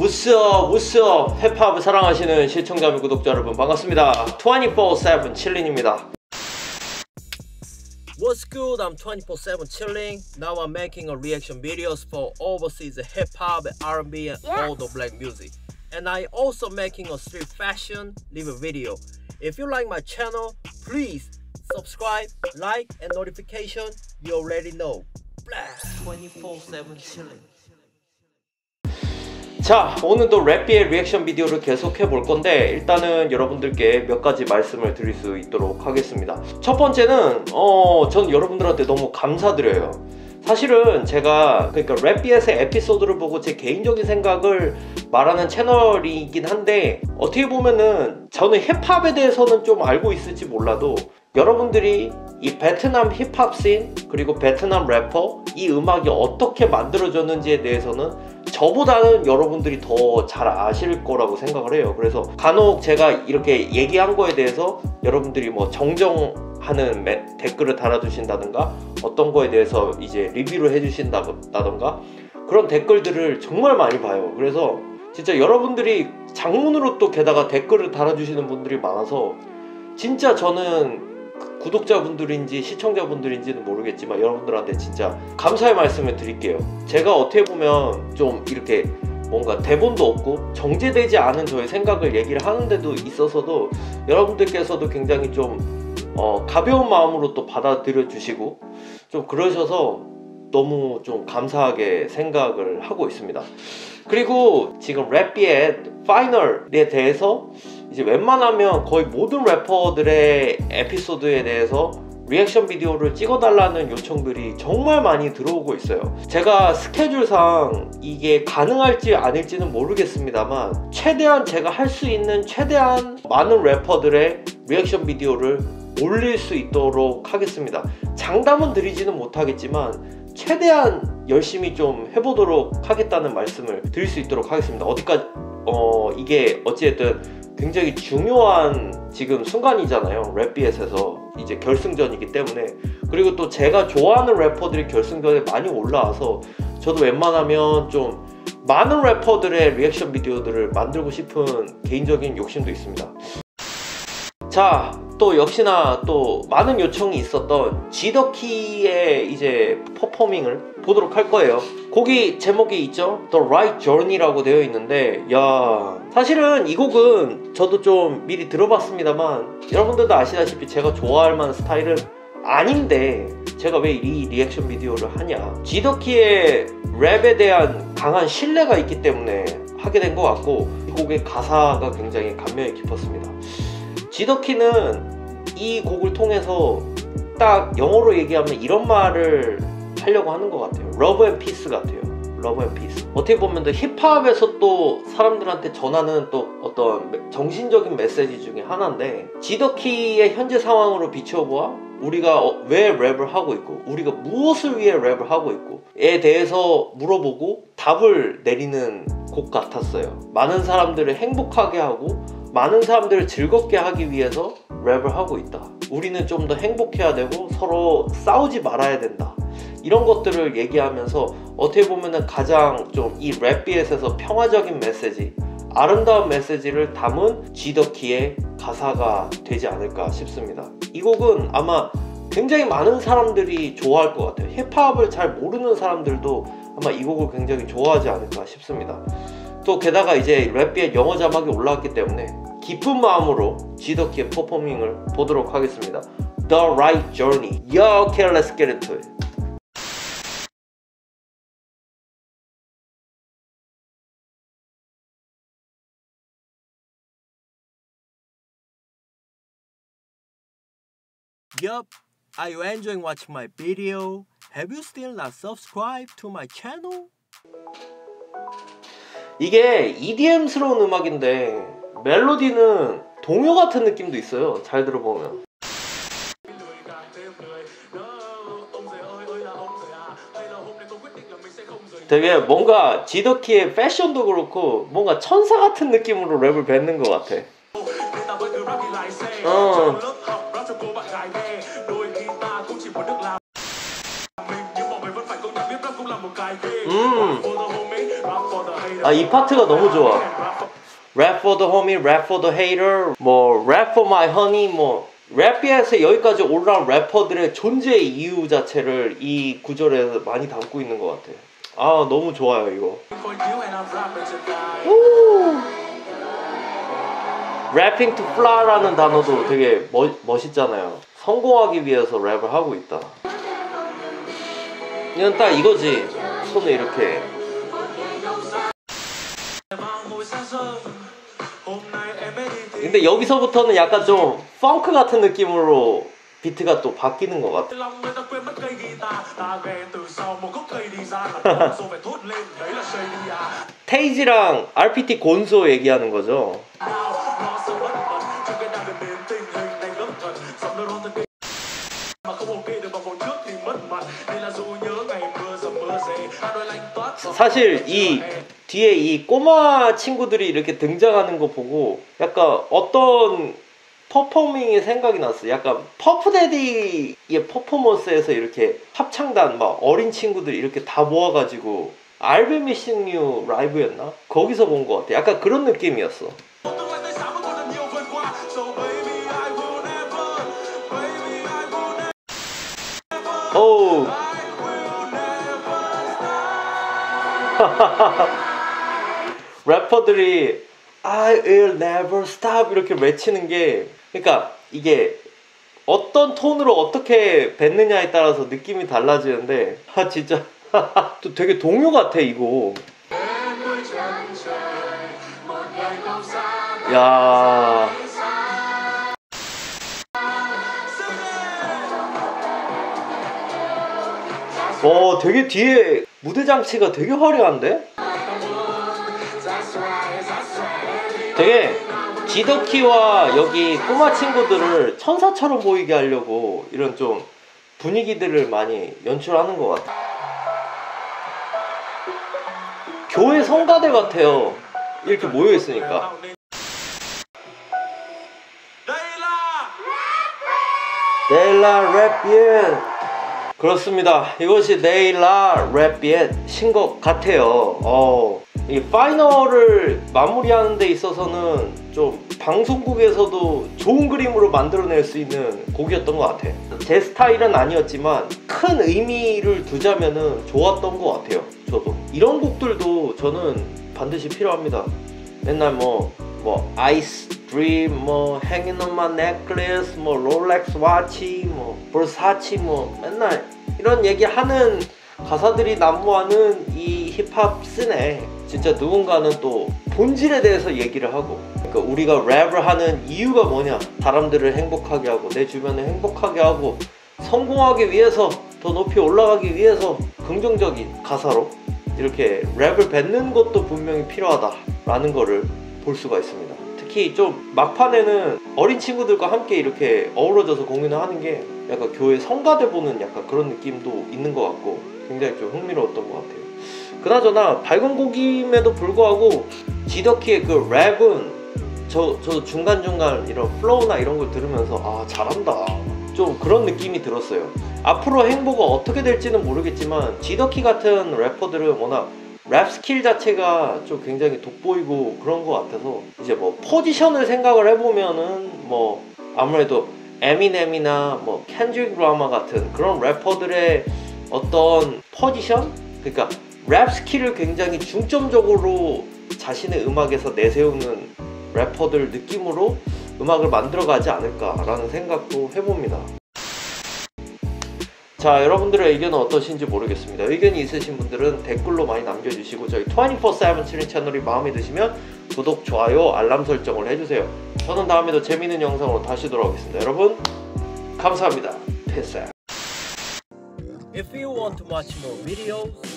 우스업 우스업 힙합을 사랑하시는 시청자 및 구독자 여러분 반갑습니다 24-7 칠린입니다 What's good? I'm 24-7 chilling. Now I'm making a reaction videos for overseas hip-hop, R&B and Yes. all the black music. And I also making a street fashion live video. If you like my channel, please subscribe, like and notification. You already know. Blast 24-7 chilling. 자 오늘도 랩비의 리액션 비디오를 계속해 볼 건데 일단은 여러분들께 몇 가지 말씀을 드릴 수 있도록 하겠습니다. 첫 번째는 어 전 여러분들한테 너무 감사드려요. 사실은 제가 그러니까 랩비에서 에피소드를 보고 제 개인적인 생각을 말하는 채널이긴 한데 어떻게 보면은 저는 힙합에 대해서는 좀 알고 있을지 몰라도 여러분들이 이 베트남 힙합 씬 그리고 베트남 래퍼 이 음악이 어떻게 만들어졌는지에 대해서는 저보다는 여러분들이 더 잘 아실 거라고 생각을 해요. 그래서 간혹 제가 이렇게 얘기한 거에 대해서 여러분들이 뭐 정정하는 매- 댓글을 달아주신다든가 어떤 거에 대해서 이제 리뷰를 해주신다든가 그런 댓글들을 정말 많이 봐요. 그래서 진짜 여러분들이 장문으로 또 게다가 댓글을 달아주시는 분들이 많아서 진짜 저는 구독자분들인지 시청자분들인지는 모르겠지만 여러분들한테 진짜 감사의 말씀을 드릴게요. 제가 어떻게 보면 좀 이렇게 뭔가 대본도 없고 정제되지 않은 저의 생각을 얘기를 하는데도 있어서도 여러분들께서도 굉장히 좀 어, 가벼운 마음으로 또 받아들여 주시고 좀 그러셔서 너무 좀 감사하게 생각을 하고 있습니다. 그리고 지금 랩비의 파이널에 대해서 이제 웬만하면 거의 모든 래퍼들의 에피소드에 대해서 리액션 비디오를 찍어달라는 요청들이 정말 많이 들어오고 있어요. 제가 스케줄상 이게 가능할지 아닐지는 모르겠습니다만 최대한 제가 할 수 있는 최대한 많은 래퍼들의 리액션 비디오를 올릴 수 있도록 하겠습니다. 장담은 드리지는 못하겠지만 최대한 열심히 좀 해보도록 하겠다는 말씀을 드릴 수 있도록 하겠습니다. 어디까지 어 이게 어찌됐든 굉장히 중요한 지금 순간이잖아요. 랩비엣에서 이제 결승전이기 때문에 그리고 또 제가 좋아하는 래퍼들이 결승전에 많이 올라와서 저도 웬만하면 좀 많은 래퍼들의 리액션 비디오들을 만들고 싶은 개인적인 욕심도 있습니다. 자, 또 역시나 또 많은 요청이 있었던 지더키의 이제 퍼포밍을 보도록 할 거예요. 곡이 제목이 있죠? The Right Journey라고 되어 있는데, 야 사실은 이 곡은 저도 좀 미리 들어봤습니다만, 여러분들도 아시다시피 제가 좋아할 만한 스타일은 아닌데, 제가 왜 이 리액션 비디오를 하냐. 지더키의 랩에 대한 강한 신뢰가 있기 때문에 하게 된 것 같고, 이 곡의 가사가 굉장히 감명이 깊었습니다. 지더키는 이 곡을 통해서 딱 영어로 얘기하면 이런 말을 하려고 하는 것 같아요. love and peace 같아요. love and peace. 어떻게 보면 또 힙합에서 또 사람들한테 전하는 또 어떤 메- 정신적인 메시지 중에 하나인데 지더키의 현재 상황으로 비춰보아 우리가 어- 왜 랩을 하고 있고 우리가 무엇을 위해 랩을 하고 있고에 대해서 물어보고 답을 내리는 곡 같았어요. 많은 사람들을 행복하게 하고 많은 사람들을 즐겁게 하기 위해서 랩을 하고 있다. 우리는 좀 더 행복해야 되고 서로 싸우지 말아야 된다. 이런 것들을 얘기하면서 어떻게 보면은 가장 좀 이 랩비엣에서 평화적인 메시지, 아름다운 메시지를 담은 지더키의 가사가 되지 않을까 싶습니다. 이 곡은 아마 굉장히 많은 사람들이 좋아할 것 같아요. 힙합을 잘 모르는 사람들도 아마 이 곡을 굉장히 좋아하지 않을까 싶습니다. 또 게다가 이제 랩비의 영어 자막이 올라왔기 때문에 깊은 마음으로 지더키의 퍼포밍을 보도록 하겠습니다. The Right Journey. Yo, okay, let's get into it. Yup. Are you enjoying watching my video? Have you still not subscribed to my channel? 이게 EDM스러운 음악인데 멜로디는 동요 같은 느낌도 있어요. 잘 들어보면. 되게 뭔가 지더키의 패션도 그렇고 뭔가 천사 같은 느낌으로 랩을 뱉는 것 같아. Ờ. 음. 아 아 이 파트가 너무 좋아. Rap for the homie, rap for the hater, 뭐 rap for my honey, 뭐 랩비에서 여기까지 올라온 래퍼들의 존재의 이유 자체를 이 구절에 많이 담고 있는 것 같아. 아 너무 좋아요 이거. rapping to fly라는 단어도 되게 멋, 멋있잖아요. 성공하기 위해서 랩을 하고 있다. 이건 딱 이거지. 손을 이렇게. 근데 여기서부터는 약간 좀 펑크 같은 느낌으로 비트가 또 바뀌는 것 같아. 테이지랑 RPT 곤소 얘기하는 거죠. 사실 이 뒤에 이 꼬마 친구들이 이렇게 등장하는 거 보고 약간 어떤 퍼포밍이 생각이 났어. 약간 퍼프데디의 퍼포먼스에서 이렇게 합창단 막 어린 친구들 이렇게 다 모아가지고 알베 미싱 유 라이브였나? 거기서 본 것 같아. 약간 그런 느낌이었어. tương 래퍼들이 I will never stop. 이렇게 외치는 게 그러니까 이게 어떤 톤으로 어떻게 뱉느냐에 따라서 느낌이 달라지는데 아 진짜. 또 되게 동요 같아 이거. 야 어, 되게 뒤에 무대 장치가 되게 화려한데? 되게 지더키와 여기 꼬마 친구들을 천사처럼 보이게 하려고 이런 좀 분위기들을 많이 연출하는 것 같아. 교회 성가대 같아요. 이렇게 모여 있으니까. là 네일라 랩비엣 그렇습니다. 이것이 네일라 랩비엣 신것 같아요. 어, 이 파이널을 마무리하는 데 있어서는 좀 방송국에서도 좋은 그림으로 만들어낼 수 있는 곡이었던 것 같아. 제 스타일은 아니었지만 큰 의미를 두자면은 좋았던 것 같아요. 저도 이런 곡들도 저는 반드시 필요합니다. 맨날 뭐, 뭐, ice drip, 뭐, my necklace, 뭐, Rolex watch, 뭐, Versace, 뭐, 맨날 이런 얘기 하는 가사들이 난무하는 이 힙합 씬에 진짜 누군가는 또 본질에 대해서 얘기를 하고 그러니까 우리가 랩을 하는 이유가 뭐냐? 사람들을 행복하게 하고 내 주변을 행복하게 하고 성공하기 위해서 더 높이 올라가기 위해서 긍정적인 가사로 이렇게 랩을 뱉는 것도 분명히 필요하다라는 거를 볼 수가 있습니다. 특히 좀 막판에는 어린 친구들과 함께 이렇게 어우러져서 공연을 하는 게 약간 교회 성가대 보는 약간 그런 느낌도 있는 것 같고 굉장히 좀 흥미로웠던 것 같아요. 그나저나 밝은 곡임에도 불구하고 지더키의 그 랩은 저, 저 중간중간 이런 flow나 이런 걸 들으면서 아 잘한다 좀 그런 느낌이 들었어요 앞으로 행보가 어떻게 될지는 모르겠지만 지더키 같은 래퍼들은 워낙 rap skill 자체가 좀 굉장히 돋보이고 그런 것 같아서 이제 뭐 포지션을 생각을 해보면은 뭐 아무래도 에미넴이나 뭐 켄드릭 라마 같은 그런 래퍼들의 어떤 포지션 그러니까 rap skill을 굉장히 중점적으로 자신의 음악에서 내세우는 래퍼들 느낌으로 음악을 만들어가지 않을까라는 생각도 해봅니다. 자, 여러분들의 의견은 어떠신지 모르겠습니다. 의견이 있으신 분들은 댓글로 많이 남겨주시고 저희 24/7 칠인 채널이 마음에 드시면 구독, 좋아요, 알람 설정을 해주세요. 저는 다음에도 재밌는 영상으로 다시 돌아오겠습니다. 여러분, 감사합니다. Out. If you want to watch more videos,